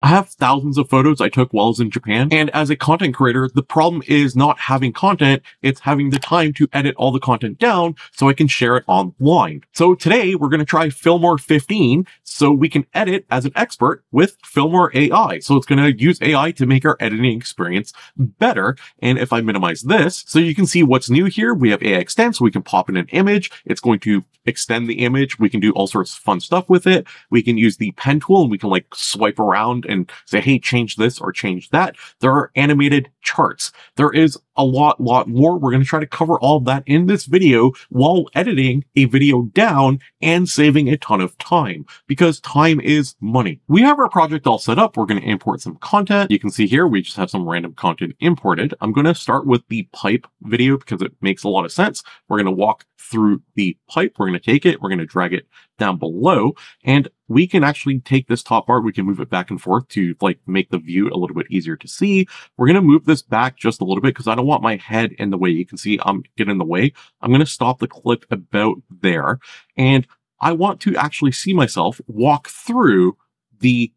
I have thousands of photos I took while I was in Japan. And as a content creator, the problem is not having content. It's having the time to edit all the content down so I can share it online. So today we're going to try Filmora 15 so we can edit as an expert with Filmora AI. So it's going to use AI to make our editing experience better. And if I minimize this, so you can see what's new here, we have AI extend so we can pop in an image. It's going to extend the image. We can do all sorts of fun stuff with it. We can use the pen tool and we can like swipe around and say, hey, change this or change that. There are animated charts. There is a lot, lot more. We're going to try to cover all that in this video while editing a video down and saving a ton of time because time is money. We have our project all set up. We're going to import some content. You can see here, we just have some random content imported. I'm going to start with the pipe video because it makes a lot of sense. We're going to walk through the pipe. We're going to take it. We're going to drag it down below and we can actually take this top part. We can move it back and forth to like make the view a little bit easier to see. We're going to move this back just a little bit because I don't want my head in the way. You can see I'm getting in the way. I'm going to stop the clip about there and I want to actually see myself walk through the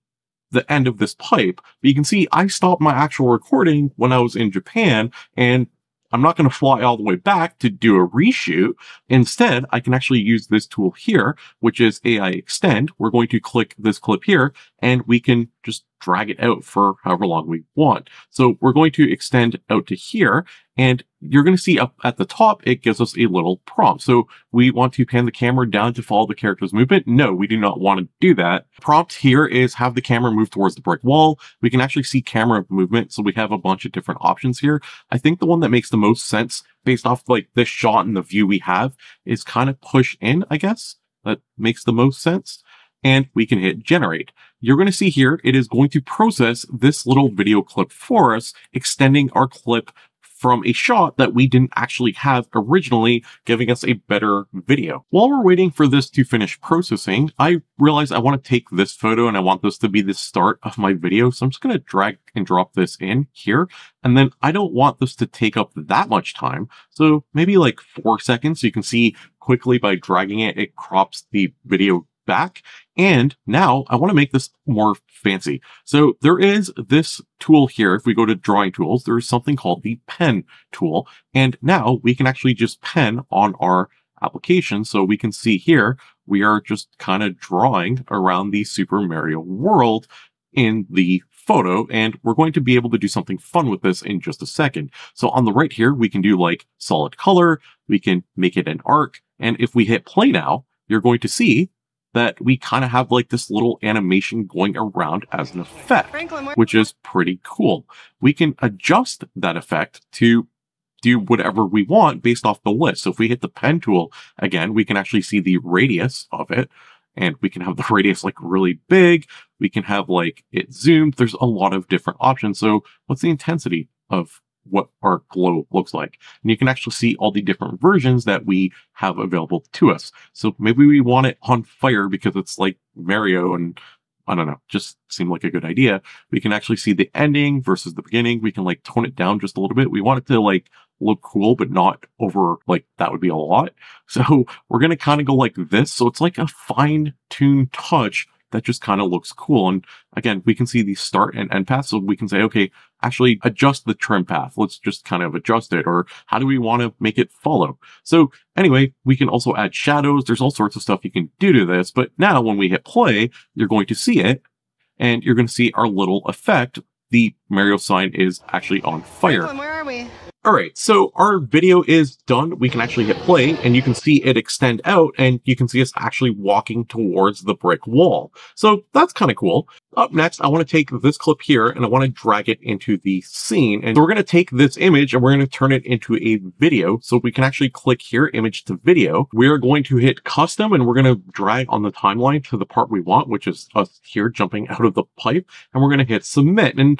the end of this pipe. But you can see I stopped my actual recording when I was in Japan and I'm not going to fly all the way back to do a reshoot. Instead, I can actually use this tool here, which is AI Extend. We're going to click this clip here and we can just drag it out for however long we want. So we're going to extend out to here and you're going to see up at the top, it gives us a little prompt. So we want to pan the camera down to follow the character's movement. No, we do not want to do that. Prompt here is have the camera move towards the brick wall. We can actually see camera movement. So we have a bunch of different options here. I think the one that makes the most sense based off like this shot and the view we have is kind of push in, I guess. That makes the most sense and we can hit generate. You're going to see here, it is going to process this little video clip for us, extending our clip from a shot that we didn't actually have originally, giving us a better video. While we're waiting for this to finish processing, I realize I want to take this photo and I want this to be the start of my video. So I'm just going to drag and drop this in here. And then I don't want this to take up that much time. So maybe like four seconds. So you can see quickly by dragging it, it crops the video back. And now I want to make this more fancy. So there is this tool here. If we go to drawing tools, there is something called the pen tool. And now we can actually just pen on our application. So we can see here, we are just kind of drawing around the Super Mario world in the photo and we're going to be able to do something fun with this in just a second. So on the right here, we can do like solid color, we can make it an arc. And if we hit play now, you're going to see that we kind of have like this little animation going around as an effect, which is pretty cool. We can adjust that effect to do whatever we want based off the list. So if we hit the pen tool again, we can actually see the radius of it and we can have the radius like really big. We can have like it zoomed. There's a lot of different options. So what's the intensity of what our glow looks like. And you can actually see all the different versions that we have available to us. So maybe we want it on fire because it's like Mario and I don't know, just seemed like a good idea. We can actually see the ending versus the beginning. We can like tone it down just a little bit. We want it to like look cool, but not over like that would be a lot. So we're going to kind of go like this. So it's like a fine tuned touch that just kind of looks cool. And again, we can see the start and end path. So we can say, okay, actually adjust the trim path. Let's just kind of adjust it. Or how do we want to make it follow? So anyway, we can also add shadows. There's all sorts of stuff you can do to this. But now when we hit play, you're going to see it and you're going to see our little effect. The Mario sign is actually on fire. Franklin, where are we? All right, so our video is done. We can actually hit play and you can see it extend out and you can see us actually walking towards the brick wall. So that's kind of cool. Up next, I want to take this clip here and I want to drag it into the scene. And we're going to take this image and we're going to turn it into a video. So we can actually click here, image to video. We're going to hit custom and we're going to drag on the timeline to the part we want, which is us here jumping out of the pipe. And we're going to hit submit. And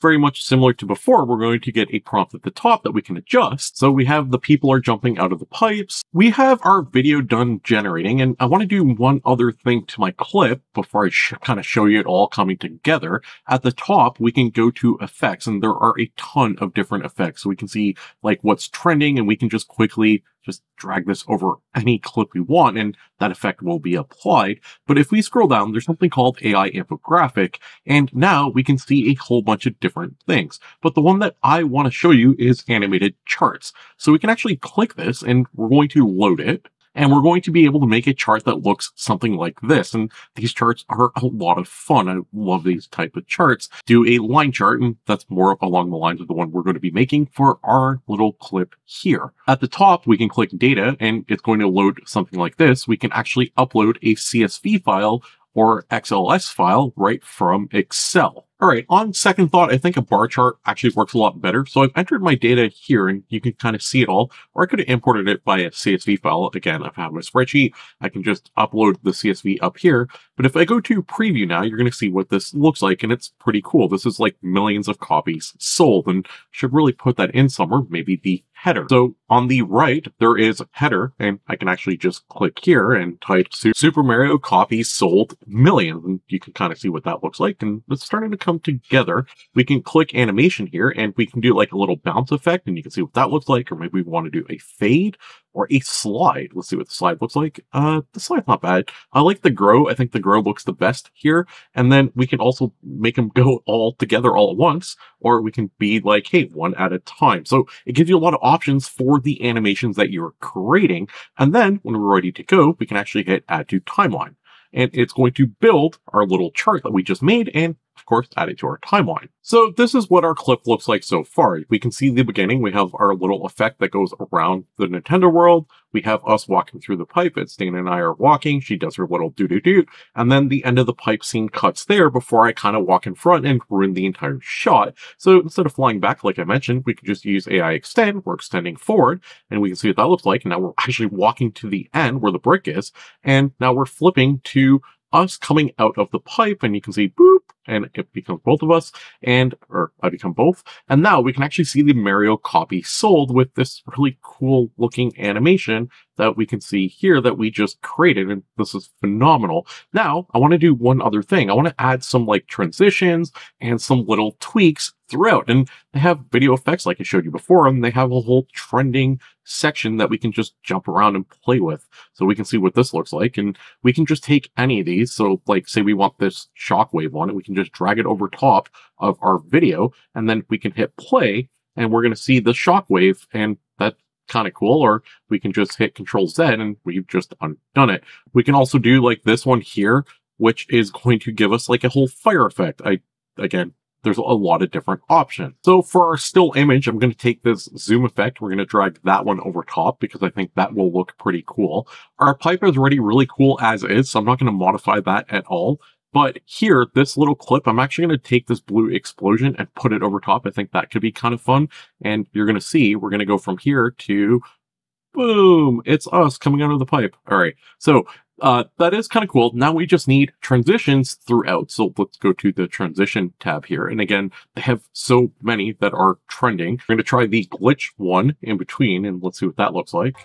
very much similar to before, we're going to get a prompt at the top that we can adjust. So we have the people are jumping out of the pipes. We have our video done generating, and I want to do one other thing to my clip before I kind of show you it all coming together. At the top, we can go to effects, and there are a ton of different effects. So we can see like what's trending, and we can just quickly just drag this over any clip we want and that effect will be applied. But if we scroll down, there's something called AI infographic. And now we can see a whole bunch of different things. But the one that I want to show you is animated charts. So we can actually click this and we're going to load it. And we're going to be able to make a chart that looks something like this. And these charts are a lot of fun. I love these type of charts. Do a line chart, and that's more along the lines of the one we're going to be making for our little clip here. At the top, we can click data and it's going to load something like this. We can actually upload a CSV file or XLS file right from Excel. All right, on second thought, I think a bar chart actually works a lot better. So I've entered my data here and you can kind of see it all, or I could have imported it by a CSV file. Again, I've my spreadsheet. I can just upload the CSV up here. But if I go to preview now, you're going to see what this looks like and it's pretty cool. This is like millions of copies sold and should really put that in somewhere, maybe the header. So on the right, there is a header and I can actually just click here and type Super Mario copies sold millions. And you can kind of see what that looks like. And it's starting to come together. We can click animation here and we can do like a little bounce effect and you can see what that looks like. Or maybe we want to do a fade or a slide. Let's see what the slide looks like. Uh, the slide's not bad. I like the grow. I think the grow looks the best here. And then we can also make them go all together all at once, or we can be like, hey, one at a time. So it gives you a lot of options for the animations that you're creating. And then when we're ready to go, we can actually hit add to timeline and it's going to build our little chart that we just made and of course, add it to our timeline. So this is what our clip looks like so far. We can see the beginning. We have our little effect that goes around the Nintendo world. We have us walking through the pipe. It's Dana and I are walking. She does her little doo-doo-doo. And then the end of the pipe scene cuts there before I kind of walk in front and ruin the entire shot. So instead of flying back, like I mentioned, we can just use AI extend. We're extending forward and we can see what that looks like. And now we're actually walking to the end where the brick is. And now we're flipping to us coming out of the pipe and you can see boop and it becomes both of us and or I become both. And now we can actually see the Mario copy sold with this really cool looking animation that we can see here that we just created. And this is phenomenal. Now I want to do one other thing. I want to add some like transitions and some little tweaks throughout. And they have video effects like I showed you before, and they have a whole trending section that we can just jump around and play with. So we can see what this looks like. And we can just take any of these. So like say we want this shockwave on it, we can just drag it over top of our video and then we can hit play and we're going to see the shockwave and that's kind of cool. Or we can just hit control Z and we've just undone it. We can also do like this one here, which is going to give us like a whole fire effect. I, again, there's a lot of different options. So for our still image, I'm going to take this zoom effect. We're going to drag that one over top because I think that will look pretty cool. Our pipe is already really cool as is, so I'm not going to modify that at all. But here, this little clip, I'm actually going to take this blue explosion and put it over top. I think that could be kind of fun. And you're going to see, we're going to go from here to boom, it's us coming out of the pipe. All right. So uh, that is kind of cool. Now we just need transitions throughout. So let's go to the transition tab here. And again, they have so many that are trending. We're going to try the glitch one in between and let's see what that looks like.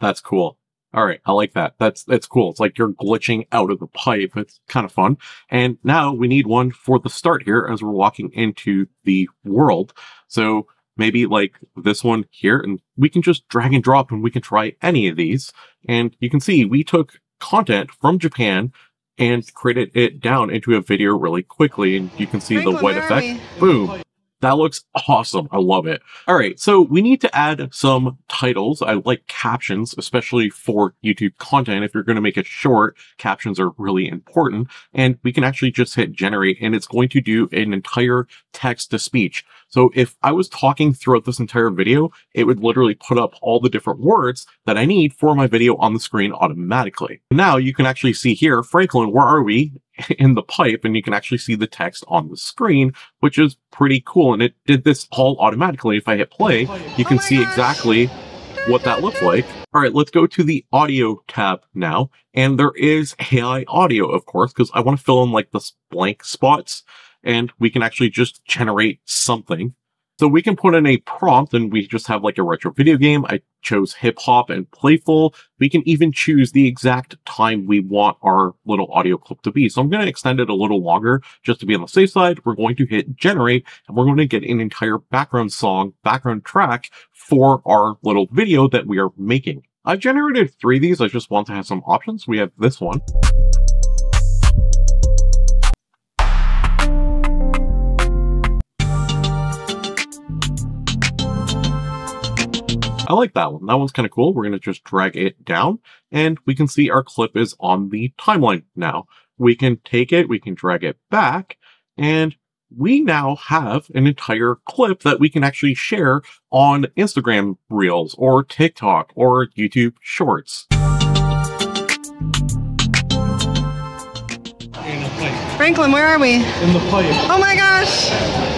That's cool. All right, I like that. That's that's cool. It's like you're glitching out of the pipe. It's kind of fun. And now we need one for the start here as we're walking into the world. So maybe like this one here, and we can just drag and drop and we can try any of these. And you can see we took content from Japan and created it down into a video really quickly. And you can see Franklin, the white effect. Boom. That looks awesome. I love it. All right. So we need to add some titles. I like captions, especially for YouTube content. If you're going to make it short, captions are really important. And we can actually just hit generate and it's going to do an entire text to speech. So if I was talking throughout this entire video, it would literally put up all the different words that I need for my video on the screen automatically. Now you can actually see here, Franklin, where are we? in the pipe and you can actually see the text on the screen, which is pretty cool. And it did this all automatically. If I hit play, you can oh see exactly what that looks like. All right, let's go to the audio tab now. And there is AI audio, of course, because I want to fill in like the blank spots and we can actually just generate something. So we can put in a prompt and we just have like a retro video game. I chose hip hop and playful. We can even choose the exact time we want our little audio clip to be. So I'm going to extend it a little longer just to be on the safe side. We're going to hit generate and we're going to get an entire background song, background track for our little video that we are making. I've generated three of these. I just want to have some options. We have this one. I like that one. That one's kind of cool. We're going to just drag it down and we can see our clip is on the timeline now. We can take it, we can drag it back, and we now have an entire clip that we can actually share on Instagram Reels or TikTok or YouTube Shorts. Franklin, where are we? In the pipe. Oh my gosh!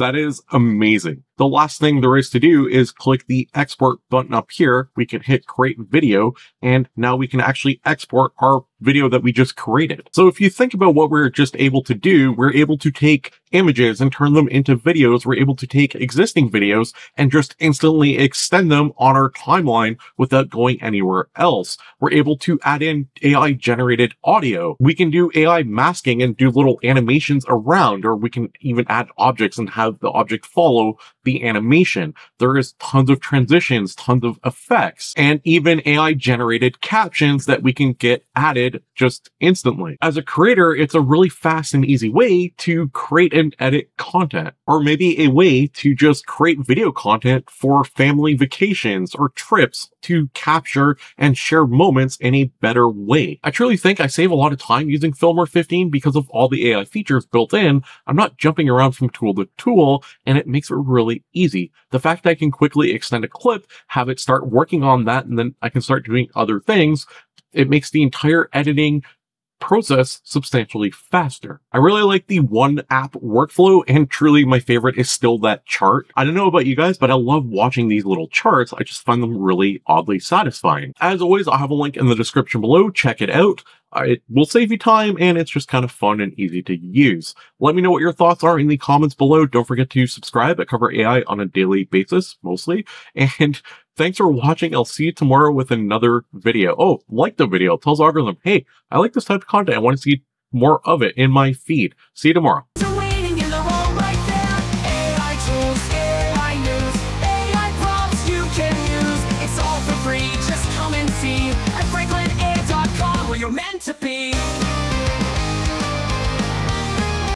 That is amazing. The last thing there is to do is click the export button up here. We can hit create video and now we can actually export our video that we just created. So if you think about what we're just able to do, we're able to take images and turn them into videos. We're able to take existing videos and just instantly extend them on our timeline without going anywhere else. We're able to add in AI generated audio. We can do AI masking and do little animations around, or we can even add objects and have the object follow the animation. There is tons of transitions, tons of effects, and even AI generated captions that we can get added just instantly. As a creator, it's a really fast and easy way to create and edit content, or maybe a way to just create video content for family vacations or trips to capture and share moments in a better way. I truly think I save a lot of time using Filmora 15 because of all the AI features built in. I'm not jumping around from tool to tool, and it makes it really easy. The fact that I can quickly extend a clip, have it start working on that, and then I can start doing other things, it makes the entire editing process substantially faster. I really like the one app workflow and truly my favorite is still that chart. I don't know about you guys, but I love watching these little charts. I just find them really oddly satisfying. As always, I'll have a link in the description below. Check it out. Uh, it will save you time and it's just kind of fun and easy to use. Let me know what your thoughts are in the comments below. Don't forget to subscribe. I cover AI on a daily basis, mostly. And thanks for watching. I'll see you tomorrow with another video. Oh, like the video. Tells algorithm, hey, I like this type of content. I want to see more of it in my feed. See you tomorrow.